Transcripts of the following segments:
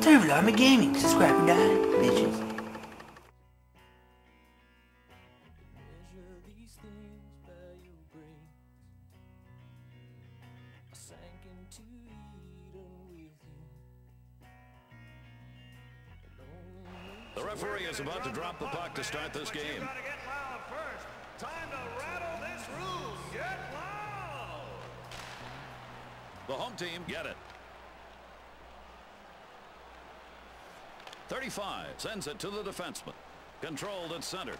Turflamic Gaming. Subscribe and die, bitches. measure these things by your brains. I sank into Eden with you. And only The referee is about to drop the puck to start this game. Gotta get loud first. Time to rattle this room. Get loud. The home team get it. 35 sends it to the defenseman. Controlled at center.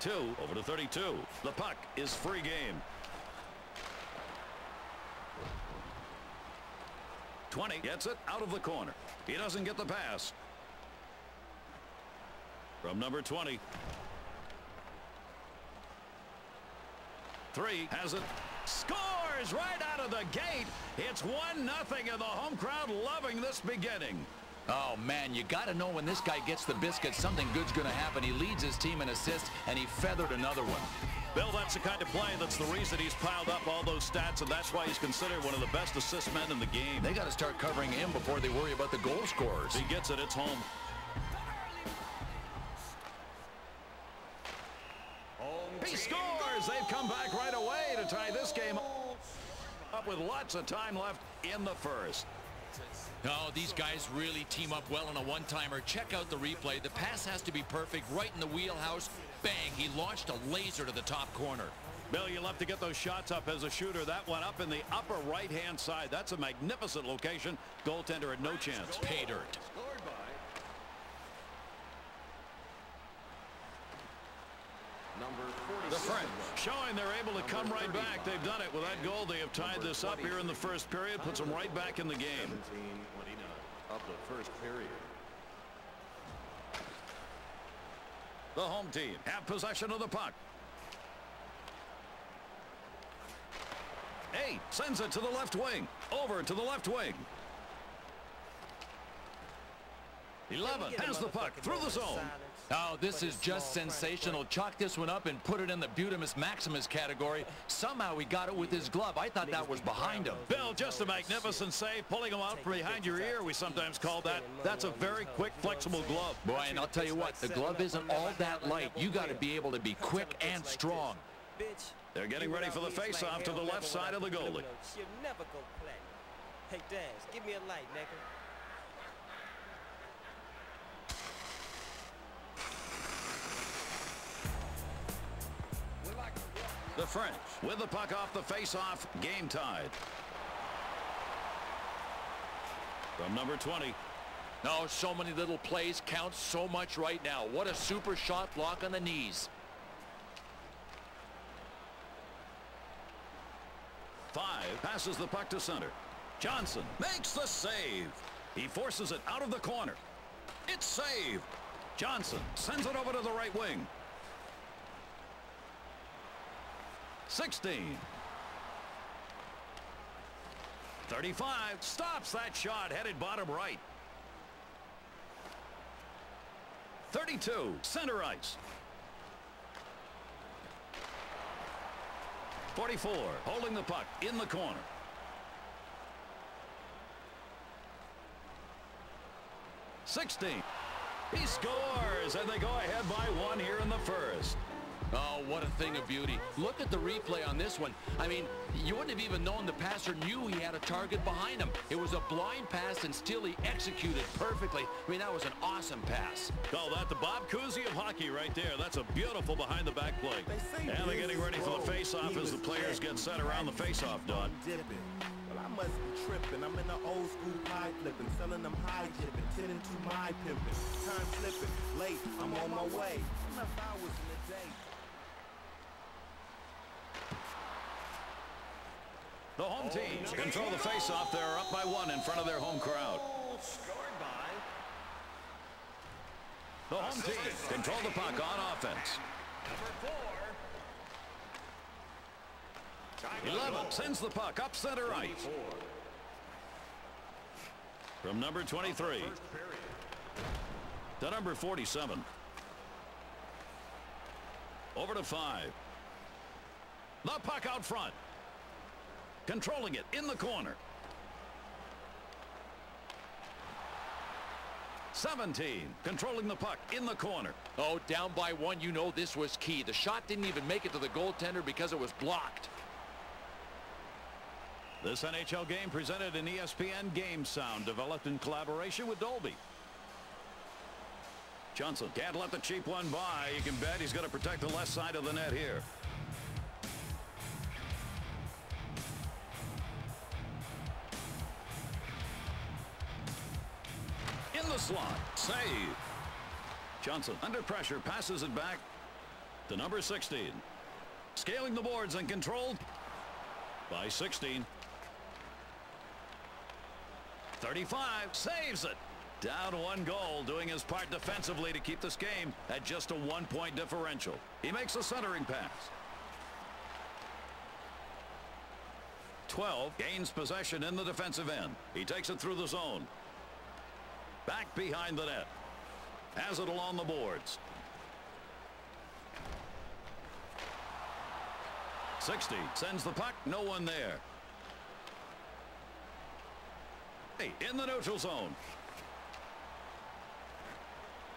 Two over to 32. The puck is free game. 20 gets it out of the corner. He doesn't get the pass. From number 20. Three has it. Scores right out of the gate. It's 1-0 and the home crowd loving this beginning. Oh, man, you got to know when this guy gets the biscuit, something good's going to happen. He leads his team in assists, and he feathered another one. Bill, that's the kind of play that's the reason he's piled up all those stats, and that's why he's considered one of the best assist men in the game. They got to start covering him before they worry about the goal scorers. He gets it, it's home. He scores! They've come back right away to tie this game up with lots of time left in the first. Oh, these guys really team up well on a one-timer. Check out the replay. The pass has to be perfect, right in the wheelhouse. Bang, he launched a laser to the top corner. Bill, you love to get those shots up as a shooter. That one up in the upper right-hand side. That's a magnificent location. Goaltender had no chance. Pay dirt. Scored by number 46. The French showing they're able to come right back. They've done it with that goal. They have tied this up here in the first period. Puts them right back in the game. 17-29 of the first period. The home team have possession of the puck. Eight sends it to the left wing. Over to the left wing. 11 has the puck through the zone. Oh, this is just sensational. Chalk this one up and put it in the Butimus Maximus category. Somehow he got it with his glove. I thought that was behind him. Bill, just a magnificent save. Pulling him out from behind your ear, we sometimes call that. That's a very quick, flexible glove. Boy, and I'll tell you what, the glove isn't all that light. You got to be able to be quick and strong. They're getting ready for the face-off to the left side of the goalie. She'll never go play. Hey, Daz, give me a light, nigga. The French with the puck off the face-off, game tied. From number 20, No, so many little plays count so much right now. What a super shot block on the knees. Five passes the puck to center. Johnson makes the save. He forces it out of the corner. It's saved. Johnson sends it over to the right wing. 16. 35 stops that shot headed bottom right. 32 center ice. 44 holding the puck in the corner. Sixteen. He scores, and they go ahead by one here in the first. Oh, what a thing of beauty. Look at the replay on this one. I mean, you wouldn't have even known the passer knew he had a target behind him. It was a blind pass, and still he executed perfectly. I mean, that was an awesome pass. Call that the Bob Cousy of hockey right there. That's a beautiful behind-the-back play. They And they're getting ready for the face-off as the players get set around the face-off, Don. dipping. Well, I must be tripping. I'm in the old school pie flipping, selling them high jipping, tending to my pimping. Time slipping, late, I'm on my way. Enough hours in the day. The home teams control the face-off. They're up by one in front of their home crowd. The home team control the puck on offense. number four. 11 sends the puck up center right. From number 23 to number 47. Over to five. The puck out front. Controlling it in the corner. 17, controlling the puck in the corner. Oh, down by one, you know this was key. The shot didn't even make it to the goaltender because it was blocked. This NHL game presented in E ESPN Game Sound, developed in collaboration with Dolby. Johnson can't let the cheap one by. You can bet he's going to protect the left side of the net here. Slot. Save. Johnson under pressure passes it back to number 16. Scaling the boards and controlled by 16. 35 saves it. Down one goal, doing his part defensively to keep this game at just a one-point differential. He makes a centering pass. 12 gains possession in the defensive end. He takes it through the zone. Back behind the net. Has it along the boards. 60 sends the puck. No one there. In the neutral zone.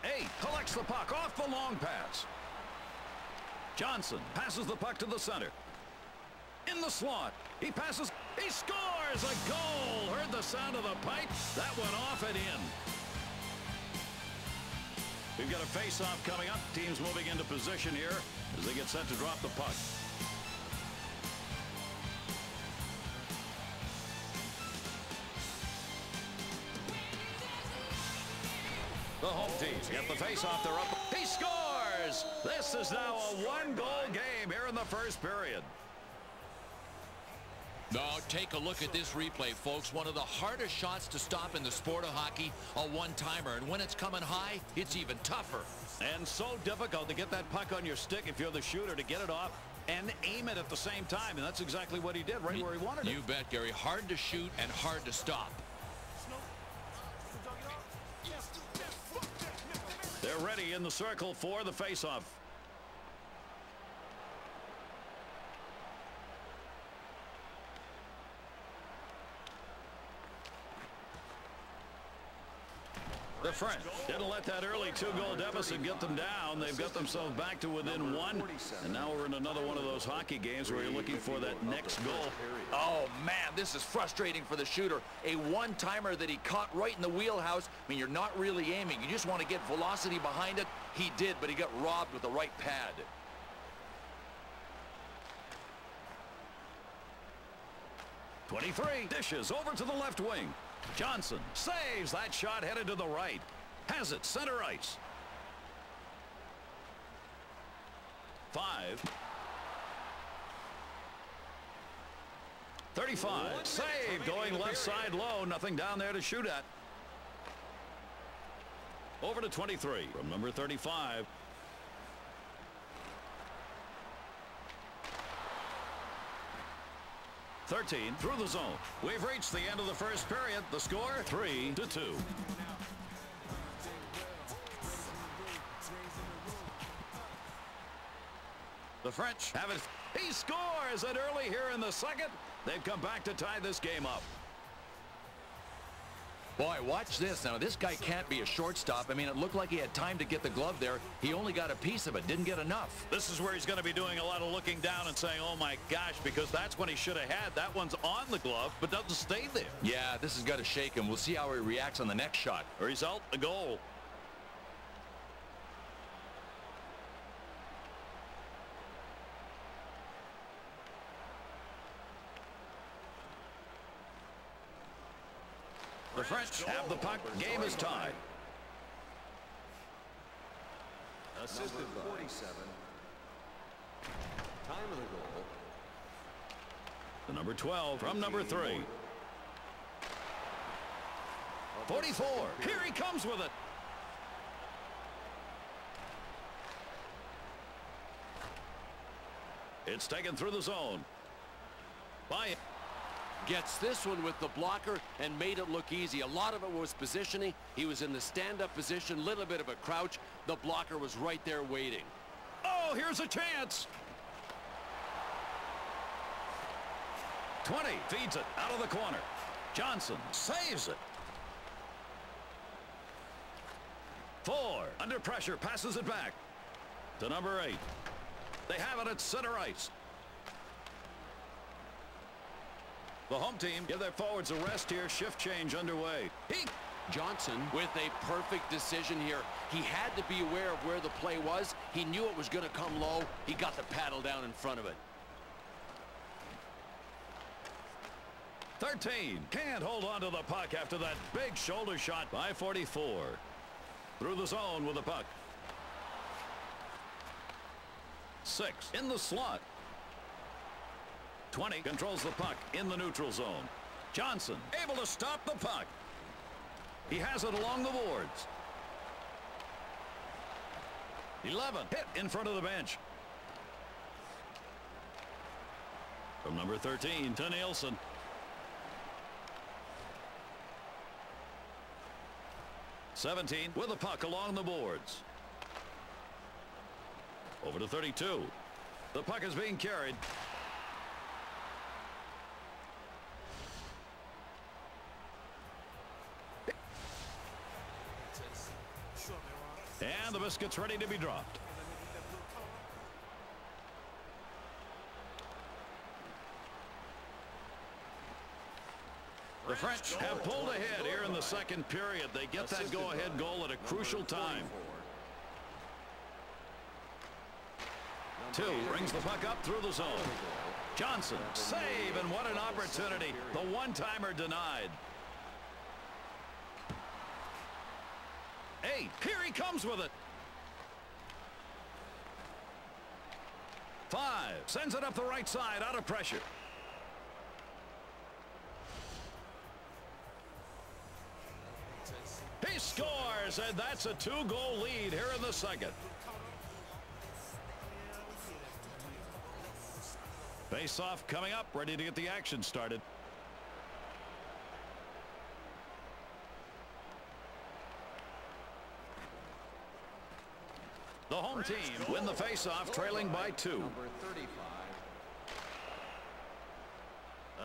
Hey, collects the puck off the long pass. Johnson passes the puck to the center. In the slot. He passes. He scores a goal. Heard the sound of the pipe. That went off and in. We've got a face-off coming up. Teams moving into position here as they get set to drop the puck. The home teams get the face-off. They're up. He scores! This is now a one-goal game here in the first period. Now, take a look at this replay, folks. One of the hardest shots to stop in the sport of hockey, a one-timer. And when it's coming high, it's even tougher. And so difficult to get that puck on your stick if you're the shooter to get it off and aim it at the same time. And that's exactly what he did right where he wanted it. You bet, Gary. Hard to shoot and hard to stop. They're ready in the circle for the faceoff. The French didn't let that early two-goal deficit get them down. They've got themselves back to within one. And now we're in another one of those hockey games where you're looking for that next goal. Oh, man, this is frustrating for the shooter. A one-timer that he caught right in the wheelhouse. I mean, you're not really aiming. You just want to get velocity behind it. He did, but he got robbed with the right pad. Twenty-three dishes over to the left wing. Johnson saves that shot headed to the right. Has it center ice. Five. 35. Save going left side low. Nothing down there to shoot at. Over to 23 from number 35. Thirteen through the zone. We've reached the end of the first period. The score three to two. The French have it. He scores it early here in the second. They've come back to tie this game up. Boy, watch this. Now, this guy can't be a shortstop. I mean, it looked like he had time to get the glove there. He only got a piece of it, didn't get enough. This is where he's going to be doing a lot of looking down and saying, oh my gosh, because that's when he should have had. That one's on the glove, but doesn't stay there. Yeah, this has got to shake him. We'll see how he reacts on the next shot. Result, a goal. The French have the puck. Game is tied. Assisted by 47. Time of the goal. The number 12 from number 3. 44. Here he comes with it. It's taken through the zone. By Gets this one with the blocker and made it look easy. A lot of it was positioning. He was in the stand-up position, little bit of a crouch. The blocker was right there waiting. Oh, here's a chance. 20 feeds it out of the corner. Johnson saves it. Four, under pressure, passes it back to number eight. They have it at center ice. The home team give their forwards a rest here. Shift change underway. He Johnson with a perfect decision here. He had to be aware of where the play was. He knew it was going to come low. He got the paddle down in front of it. 13 can't hold on to the puck after that big shoulder shot by 44. Through the zone with the puck. Six in the slot. 20 controls the puck in the neutral zone. Johnson able to stop the puck. He has it along the boards. 11 hit in front of the bench. From number 13 to Nielsen. Seventeen with the puck along the boards. Over to 32. The puck is being carried. The ready to be dropped. The French have pulled ahead here in the second period. They get that go-ahead goal at a crucial time. Two brings the puck up through the zone. Johnson, save, and what an opportunity. The one-timer denied. Eight, here he comes with it. Five, sends it up the right side, out of pressure. He scores, and that's a two-goal lead here in the second. Face-off coming up, ready to get the action started. The home team win the face-off, trailing by two. Number 35.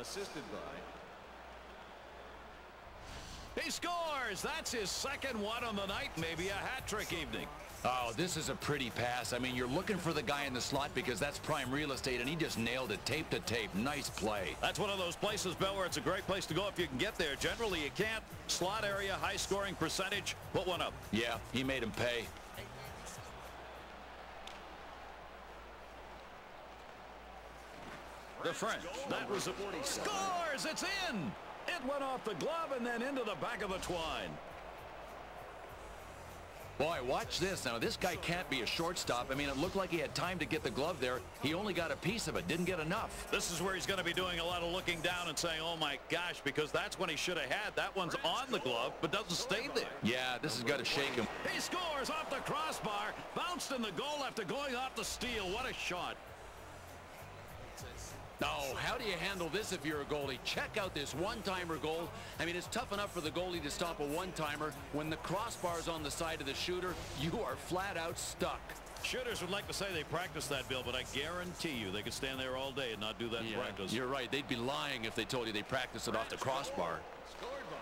Assisted by He scores! That's his second one on the night, maybe a hat-trick evening. Oh, this is a pretty pass. I mean, you're looking for the guy in the slot because that's prime real estate, and he just nailed it tape to tape. Nice play. That's one of those places, Bill, where it's a great place to go if you can get there. Generally, you can't. Slot area, high scoring percentage. Put one up. Yeah, he made him pay. The French. That was a forty. scores. It's in. It went off the glove and then into the back of the twine. Boy, watch this. Now, this guy can't be a shortstop. I mean, it looked like he had time to get the glove there. He only got a piece of it, didn't get enough. This is where he's going to be doing a lot of looking down and saying, oh my gosh, because that's when he should have had. That one's on the glove, but doesn't stay there. Yeah, this has got to shake him. He scores off the crossbar. Bounced in the goal after going off the steel. What a shot. Oh, how do you handle this if you're a goalie? Check out this one-timer goal. I mean, it's tough enough for the goalie to stop a one-timer. When the crossbar's on the side of the shooter, you are flat out stuck. Shooters would like to say they practiced that, Bill, but I guarantee you they could stand there all day and not do that in Yeah, practice. you're right. They'd be lying if they told you they practiced it off the crossbar. scored by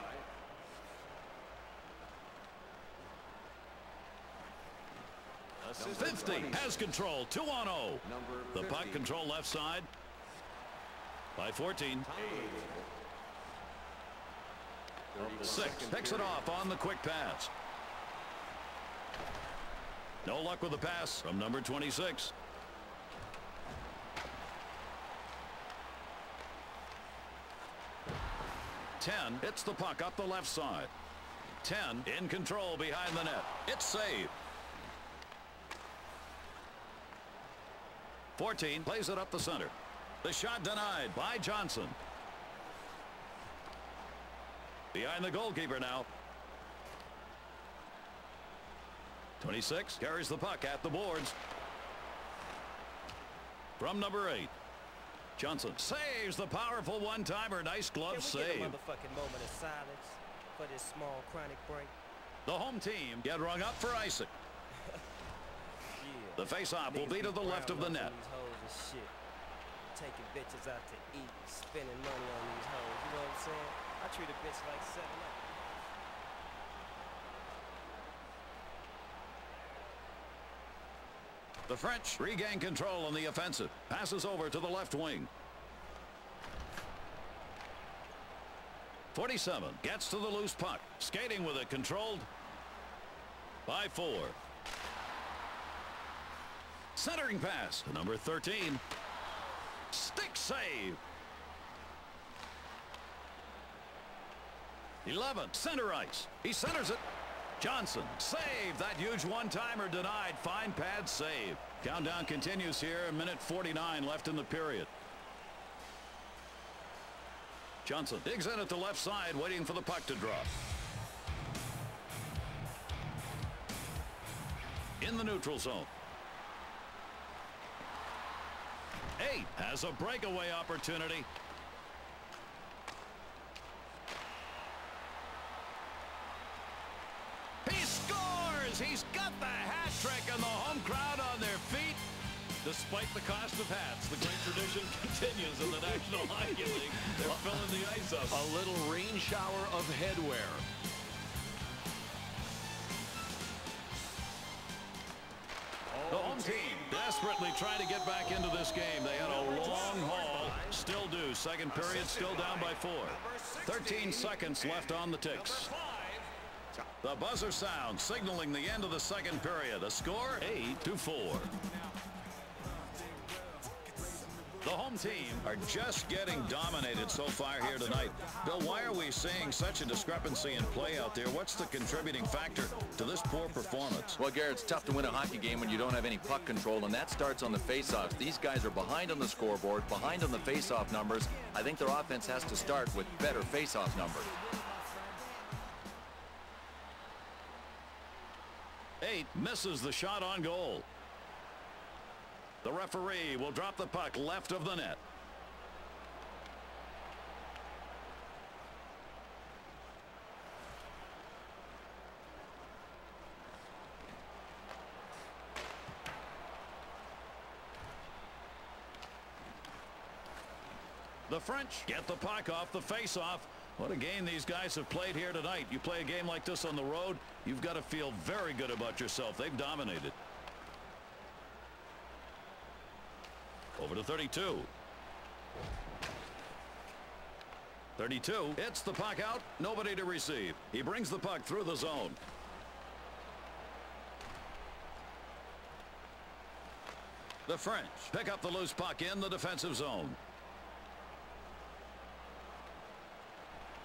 50 by has control. 2 on 0. The puck control left side by 14. Six picks it off on the quick pass. No luck with the pass from number 26. Ten hits the puck up the left side. Ten in control behind the net. It's saved. 14 plays it up the center. The shot denied by Johnson. Behind the goalkeeper now. 26 carries the puck at the boards. From number 8. Johnson saves the powerful one-timer. Nice glove save. get a motherfucking moment of silence for this small chronic break? The home team get rung up for icing. Yeah. The face-off will be to the left of the net. these hoes and shit. Taking bitches out to eat, spending money on these hoes. You know what I'm saying? I treat a bitch like seven up. The French regain control on the offensive. Passes over to the left wing. 47 gets to the loose puck. Skating with it, controlled by four. Centering pass number 13. Stick save. 11, center ice. He centers it. Johnson, save. That huge one-timer denied. Fine pad save. Countdown continues here. Minute 49 left in the period. Johnson digs in at the left side, waiting for the puck to drop. In the neutral zone. Eight has a breakaway opportunity. He scores! He's got the hat trick and the home crowd on their feet. Despite the cost of hats, the great tradition continues in the National Hockey League. They're filling the ice up. A little rain shower of headwear. Desperately trying to get back into this game. They had a long haul. Still do. Second period still down by four. 13 seconds left on the ticks. The buzzer sound signaling the end of the second period. A score 8 to 4. The home team are just getting dominated so far here tonight. Bill, why are we seeing such a discrepancy in play out there? What's the contributing factor to this poor performance? Well, Garrett, it's tough to win a hockey game when you don't have any puck control, and that starts on the faceoffs. These guys are behind on the scoreboard, behind on the faceoff numbers. I think their offense has to start with better faceoff numbers. Eight misses the shot on goal. The referee will drop the puck left of the net. The French get the puck off the faceoff. What a game these guys have played here tonight. You play a game like this on the road, you've got to feel very good about yourself. They've dominated. Over to 32. 32 hits the puck out. Nobody to receive. He brings the puck through the zone. The French pick up the loose puck in the defensive zone.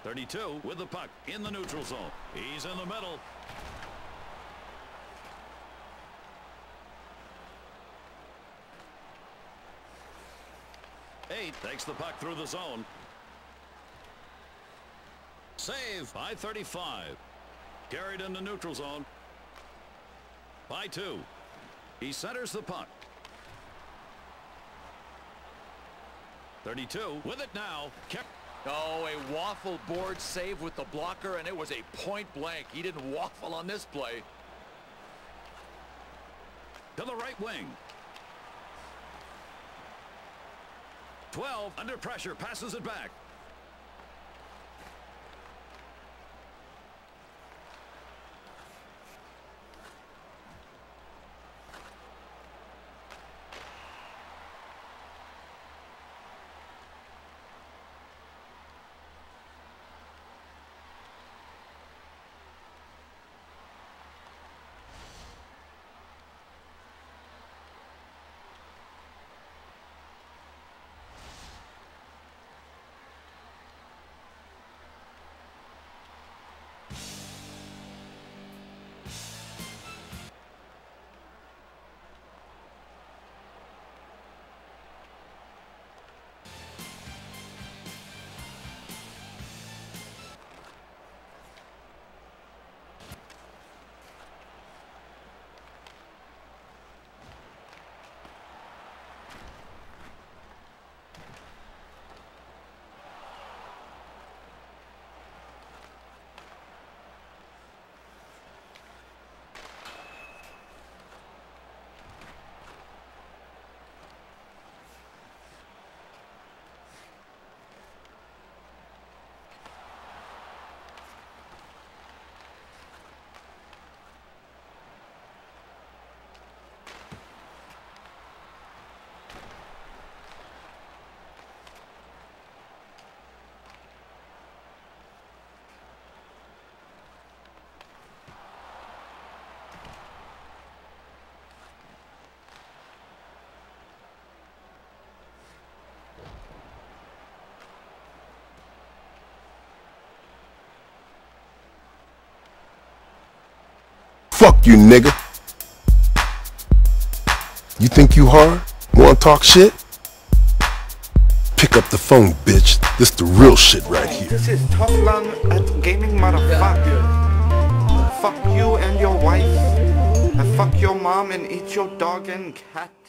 32 with the puck in the neutral zone. He's in the middle. Takes the puck through the zone. Save by 35. Carried in the neutral zone. By two. He centers the puck. 32 with it now. Kept Oh, a waffle board save with the blocker, and it was a point blank. He didn't waffle on this play. to the right wing. 12 under pressure passes it back. Fuck you, nigga. You think you hard? Wanna talk shit? Pick up the phone, bitch. This the real shit right here. This is Tough Lung at Gaming Motherfucker. Fuck you and your wife. And fuck your mom and eat your dog and cat.